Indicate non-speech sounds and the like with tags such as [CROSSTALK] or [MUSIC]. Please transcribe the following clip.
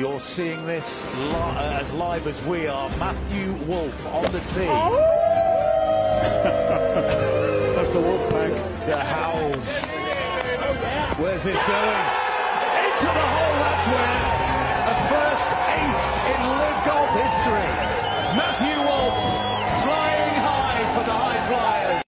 you're seeing this li- uh, as live as we are. Matthew Wolff on the tee. Oh! [LAUGHS] That's the wolf pack. The howls. Where's this going?